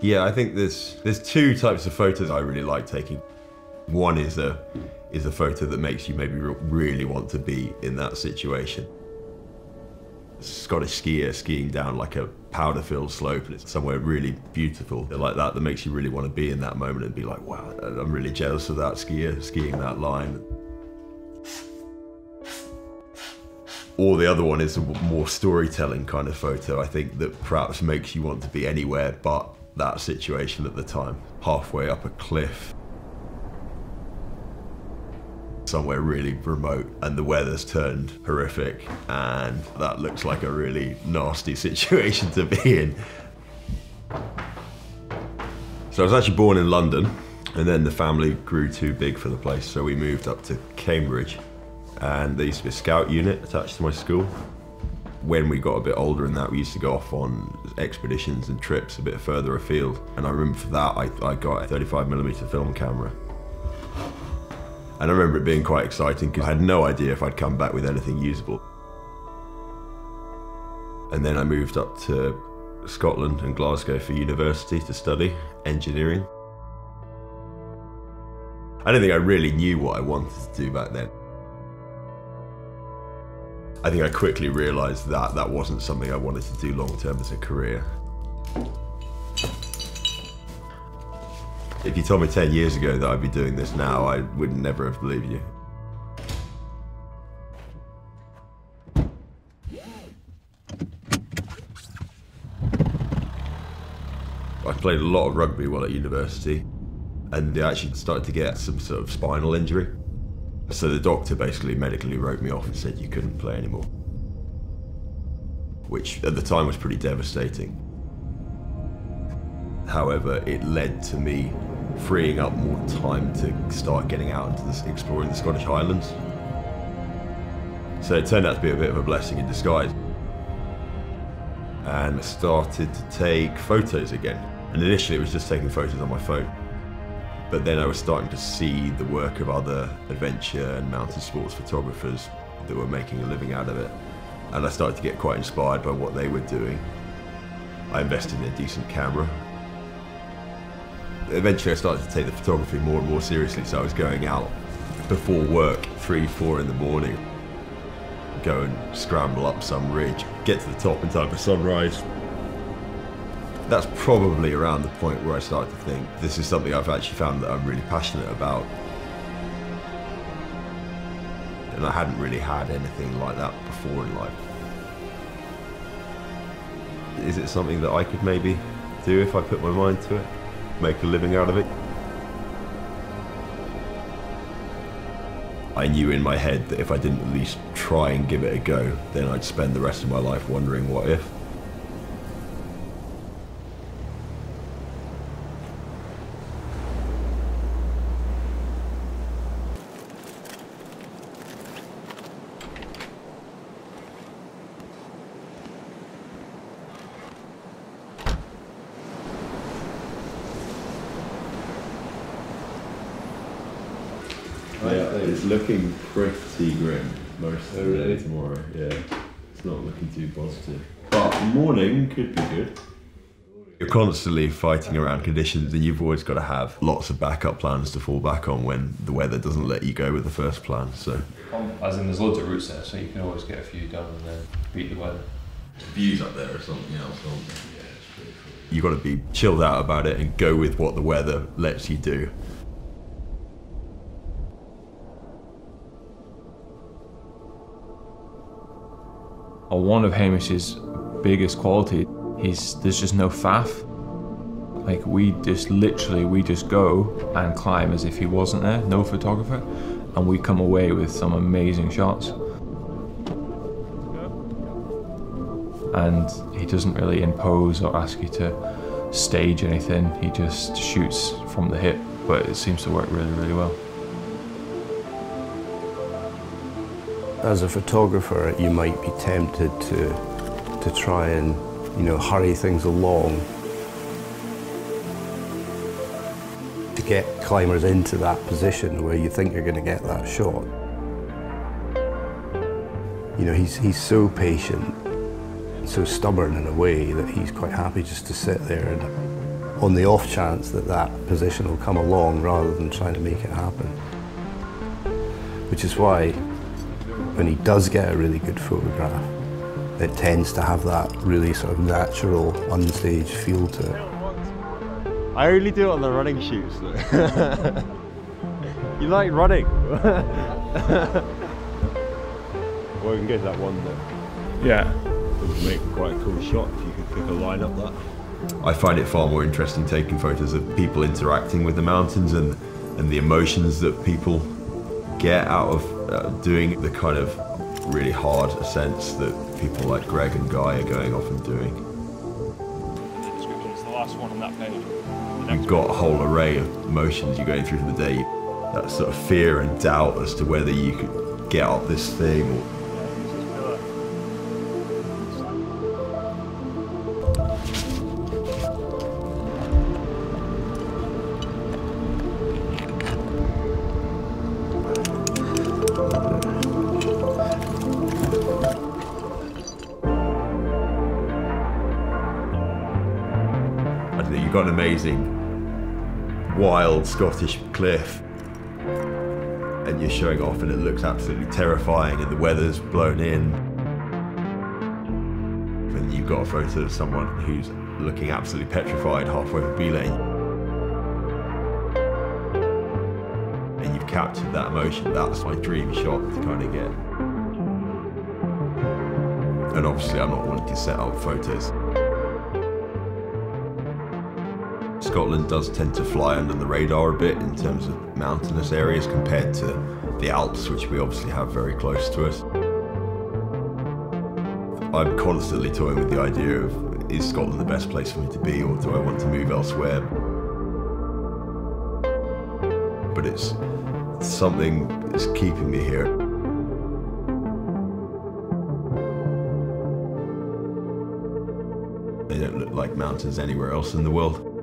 Yeah, I think there's there's two types of photos I really like taking. One is a is a photo that makes you maybe really want to be in that situation. Scottish skier skiing down like a powder filled slope and it's somewhere really beautiful like that that makes you really want to be in that moment and be like wow I'm really jealous of that skier skiing that line or the other one is a more storytelling kind of photo I think that perhaps makes you want to be anywhere but that situation at the time halfway up a cliff somewhere really remote and the weather's turned horrific and that looks like a really nasty situation to be in. So I was actually born in London and then the family grew too big for the place so we moved up to Cambridge and there used to be a scout unit attached to my school. When we got a bit older and that, we used to go off on expeditions and trips a bit further afield. And I remember for that, I, I got a 35mm film camera and I remember it being quite exciting because I had no idea if I'd come back with anything usable. And then I moved up to Scotland and Glasgow for university to study engineering. I don't think I really knew what I wanted to do back then. I think I quickly realised that that wasn't something I wanted to do long term as a career. If you told me 10 years ago that I'd be doing this now, I would never have believed you. I played a lot of rugby while at university and I actually started to get some sort of spinal injury. So the doctor basically medically wrote me off and said you couldn't play anymore. Which at the time was pretty devastating. However, it led to me freeing up more time to start getting out into this, exploring the Scottish Highlands. So it turned out to be a bit of a blessing in disguise. And I started to take photos again. And initially it was just taking photos on my phone. But then I was starting to see the work of other adventure and mountain sports photographers that were making a living out of it. And I started to get quite inspired by what they were doing. I invested in a decent camera eventually I started to take the photography more and more seriously, so I was going out before work, three, four in the morning, go and scramble up some ridge, get to the top in time for sunrise. That's probably around the point where I started to think this is something I've actually found that I'm really passionate about. And I hadn't really had anything like that before in life. Is it something that I could maybe do if I put my mind to it? make a living out of it. I knew in my head that if I didn't at least try and give it a go, then I'd spend the rest of my life wondering what if. It's looking pretty grim most of oh, the day tomorrow. Yeah, it's not looking too positive. But morning could be good. You're constantly fighting around conditions, and you've always got to have lots of backup plans to fall back on when the weather doesn't let you go with the first plan. So, as in, there's loads of routes there, so you can always get a few done and then beat the weather. Views up there or something else. Yeah, it's pretty cool. You've got to be chilled out about it and go with what the weather lets you do. One of Hamish's biggest quality, he's there's just no faff. Like we just literally we just go and climb as if he wasn't there, no photographer, and we come away with some amazing shots. And he doesn't really impose or ask you to stage anything. He just shoots from the hip, but it seems to work really, really well. As a photographer, you might be tempted to, to try and, you know, hurry things along to get climbers into that position where you think you're going to get that shot. You know, he's, he's so patient, so stubborn in a way that he's quite happy just to sit there and on the off chance that that position will come along rather than trying to make it happen. Which is why when he does get a really good photograph, it tends to have that really sort of natural, unstaged feel to it. I only do it on the running shoots. you like running? well, we can get to that one then. Yeah. It would make quite a cool shot if you could pick a line up that. I find it far more interesting taking photos of people interacting with the mountains and, and the emotions that people get out of uh, doing the kind of really hard ascents that people like Greg and Guy are going off and doing. It's the last one on that page. You've got a whole array of emotions you're going through for the day. That sort of fear and doubt as to whether you could get up this thing don't you've got an amazing wild Scottish cliff and you're showing off and it looks absolutely terrifying and the weather's blown in. And you've got a photo of someone who's looking absolutely petrified halfway up Belay and you've captured that emotion. That's my dream shot to kind of get. And obviously I'm not wanting to set up photos Scotland does tend to fly under the radar a bit in terms of mountainous areas compared to the Alps, which we obviously have very close to us. I'm constantly toying with the idea of is Scotland the best place for me to be or do I want to move elsewhere? But it's something that's keeping me here. They don't look like mountains anywhere else in the world.